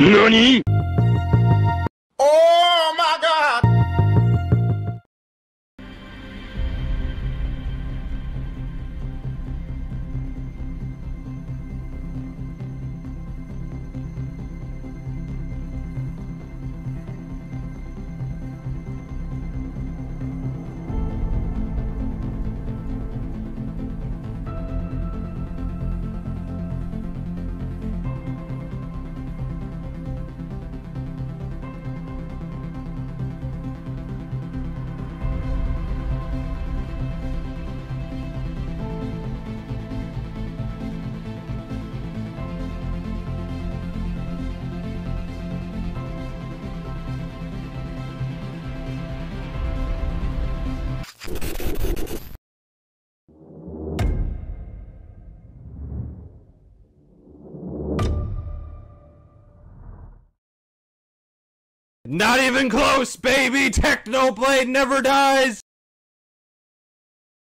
何？おーま Not even close, baby! Technoblade never dies!